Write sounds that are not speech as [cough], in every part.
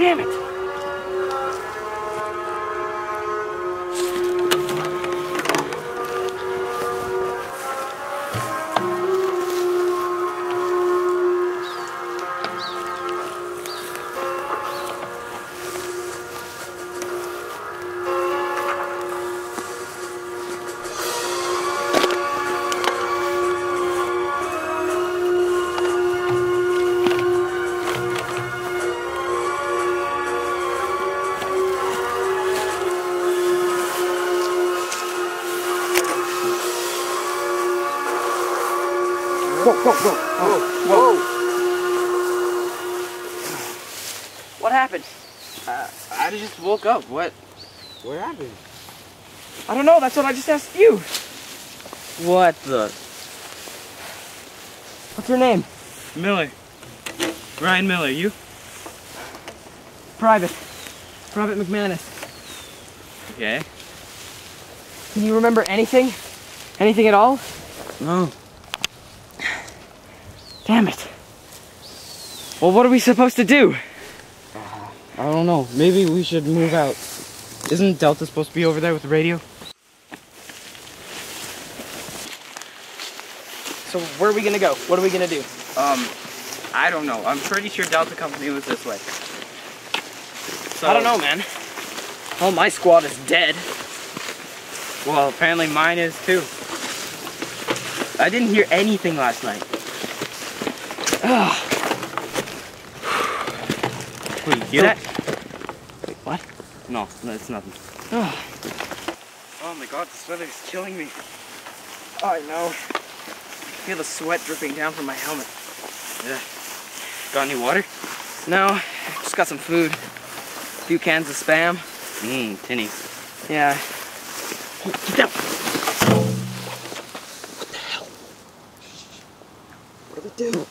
Damn it! Woke up. What? What happened? I don't know, that's what I just asked you. What the? What's your name? Miller. Ryan Miller, you? Private. Private McManus. Okay. Can you remember anything? Anything at all? No. Damn it. Well, what are we supposed to do? I don't know. Maybe we should move out. Isn't Delta supposed to be over there with the radio? So, where are we gonna go? What are we gonna do? Um, I don't know. I'm pretty sure Delta Company was this way. So, I don't know, man. All my squad is dead. Well, apparently mine is too. I didn't hear anything last night. Wait, you hear So- that? No, no, it's nothing. Oh, Oh my god, this weather is killing me. I know. I feel the sweat dripping down from my helmet. Yeah. Got any water? No, just got some food. A few cans of spam. Mmm, tinny. Yeah. Get down. What the hell? What do they do?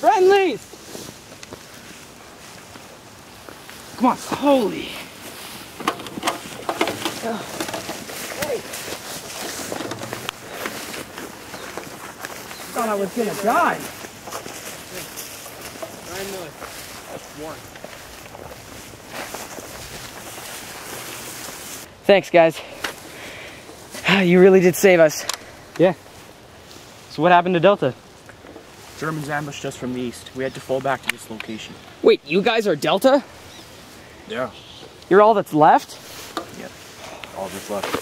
Friendlies! Come on. Holy. Thought I was gonna die. Ryan Miller. Warren. Thanks, guys. [sighs] You really did save us. Yeah. So what happened to Delta? Germans ambushed us from the east. We had to fall back to this location. Wait, you guys are Delta? Yeah. You're all that's left? Yeah, all that's left.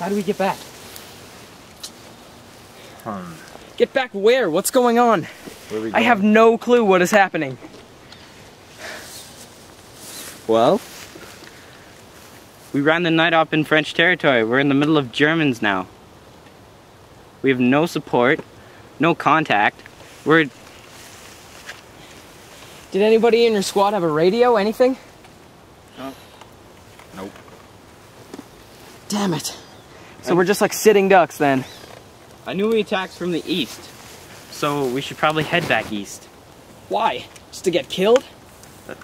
How do we get back? Um, Get back where? What's going on? where are we I have no clue what is happening. Well, we ran the night up in French territory. We're in the middle of Germans now. We have no support, no contact. We're Did anybody in your squad have a radio? Anything? No. Nope. Damn it. So we're just like sitting ducks then. I knew we attacked from the east, so we should probably head back east. Why? Just to get killed? Uh,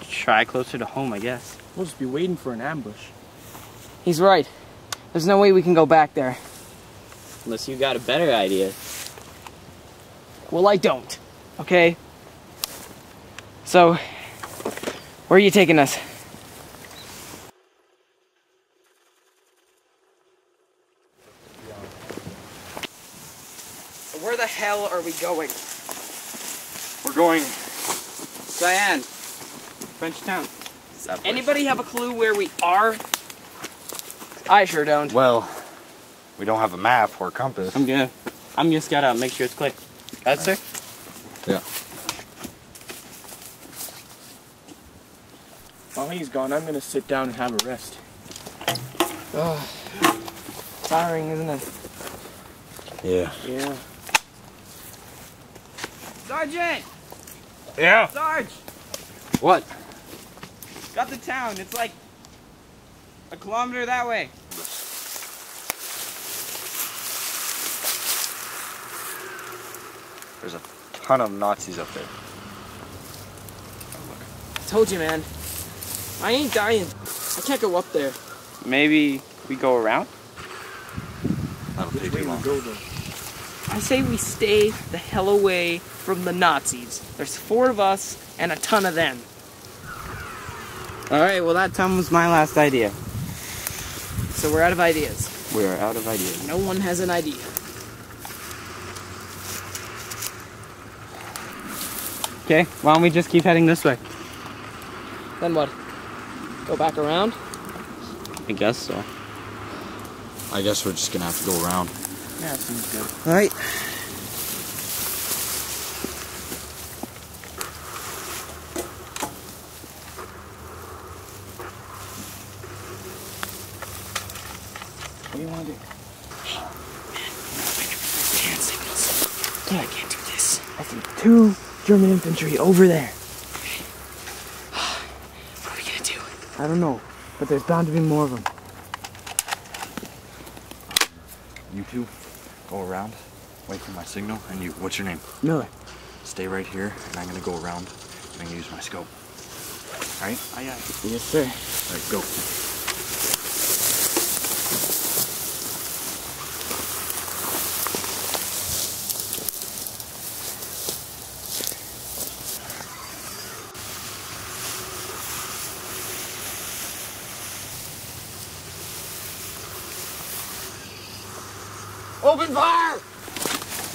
try closer to home, I guess. We'll just be waiting for an ambush. He's right. There's no way we can go back there. Unless you got a better idea. Well, I don't. Okay? So, where are you taking us? Where the hell are we going? We're going. Cyan, French town. Anybody have a clue where we are? I sure don't. Well, we don't have a map or a compass. I'm gonna, I'm just gonna make sure it's clear. That it? Yeah. While he's gone, I'm gonna sit down and have a rest. Ugh. Tiring, isn't it? Yeah. Yeah. Sergeant! Yeah. Sarge! What? Got the town. It's like a kilometer that way. There's a ton of Nazis up there. Told you, man. I ain't dying. I can't go up there. Maybe we go around? That'll take too long. I say we stay the hell away from the Nazis. There's four of us and a ton of them. Alright, well that time was my last idea. So we're out of ideas. We are out of ideas. No one has an idea. Okay, why don't we just keep heading this way? Then what? Go back around? I guess so. I guess we're just gonna have to go around. Yeah, it seems good. Alright. What do you want to do? Hand signals. I can't do this. I see two German infantry over there. What are we gonna do? I don't know, but there's bound to be more of them. You two, go around, wait for my signal, and you, what's your name? Miller. Stay right here, and I'm gonna go around, and I'm gonna use my scope. Alright? Aye, aye. Yes, sir. Alright, go. Open fire!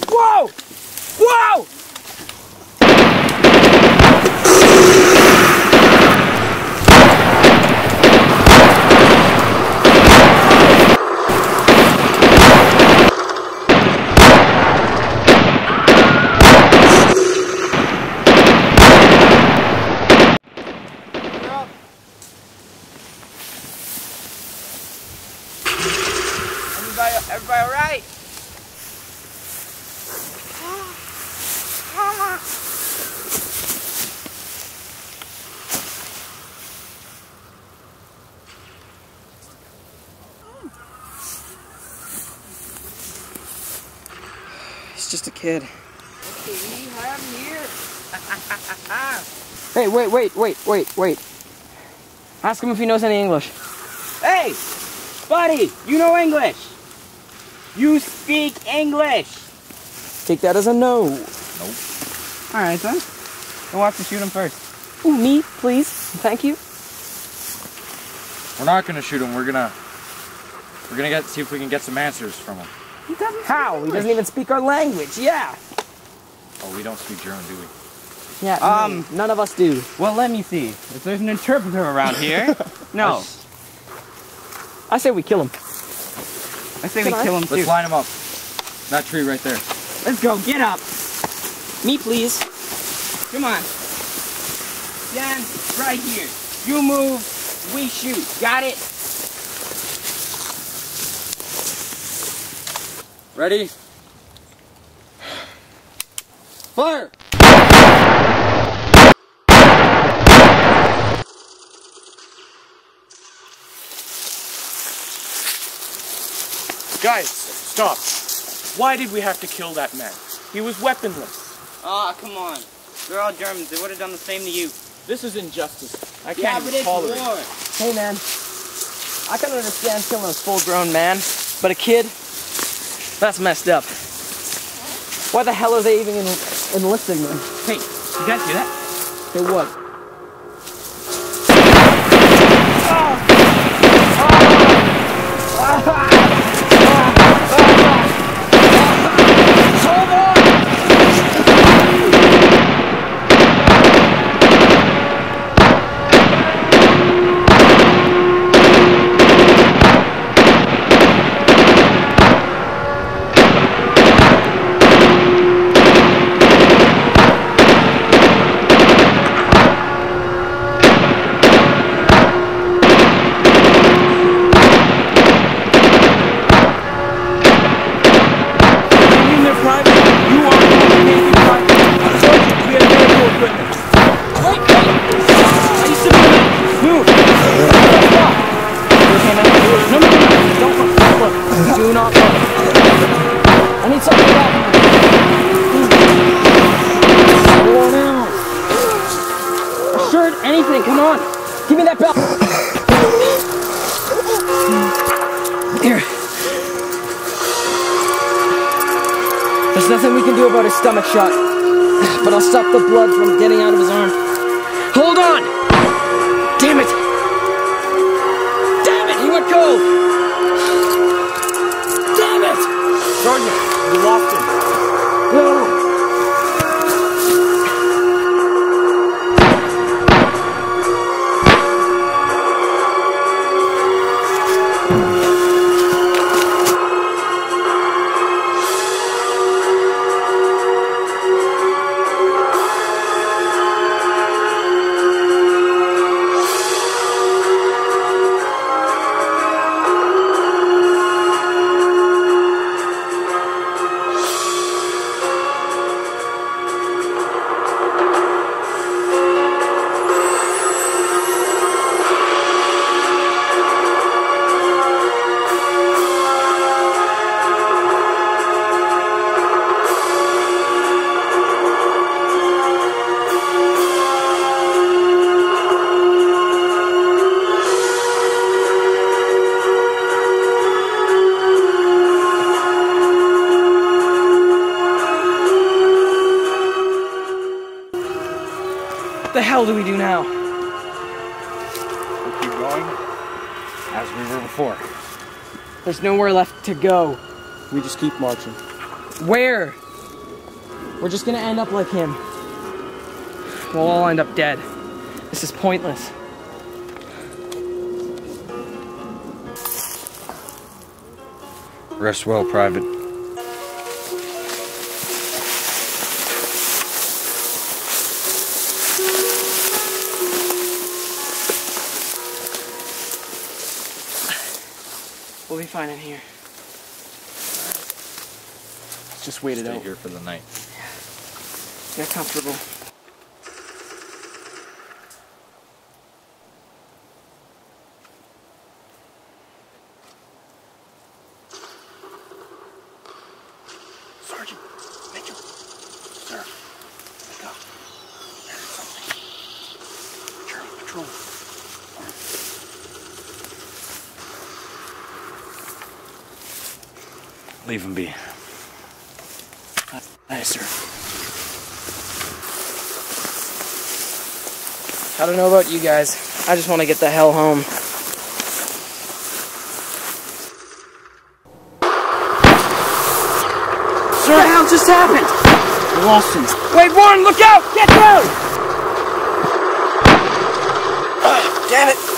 Whoa! Whoa! Everybody, everybody alright? He's just a kid. We have here. Hey, wait, wait, wait, wait, wait. Ask him if he knows any English. Hey, buddy, you know English. You speak English. Take that as a no. Nope. All right, then. Who wants to shoot him first? Ooh, me, please. Thank you. We're not gonna shoot him, we're gonna... We're gonna get see if we can get some answers from him. How? He doesn't even speak our language. Yeah. Oh, we don't speak German, do we? Yeah. Um, none of us do. Well, let me see. If there's an interpreter around here. [laughs] no. I say we kill him. I say Can we I? kill him Let's too. line him up. That tree right there. Let's go. Get up. Me, please. Come on. Stand right here. You move, we shoot. Got it? Ready? Fire! Guys, stop. Why did we have to kill that man? He was weaponless. Ah, come on. They're all Germans. They would have done the same to you. This is injustice. I can't but even tolerate it. Hey, man. I can understand killing a full-grown man, but a kid, that's messed up. Why the hell are they even enlisting them? Hey, you guys hear that? Hey, what? Oh. Oh. Ah. ah! ah! Stomach shot, [sighs] but I'll stop the blood from getting out of his arm. Hell do we do now? We keep going as we were before. There's nowhere left to go. We just keep marching. Where? We're just gonna end up like him. We'll all end up dead. This is pointless. Rest well, Private. We'll be fine in here. Let's just wait it Stay out. here for the night. Get comfortable. Sergeant, Mitchell, sir, wake up. There's something. Charlie Patrol. Leave him be. Aye, sir. I don't know about you guys. I just want to get the hell home. Sir, what the hell just happened? We lost him. Wait, Warren, look out! Get down! Damn it!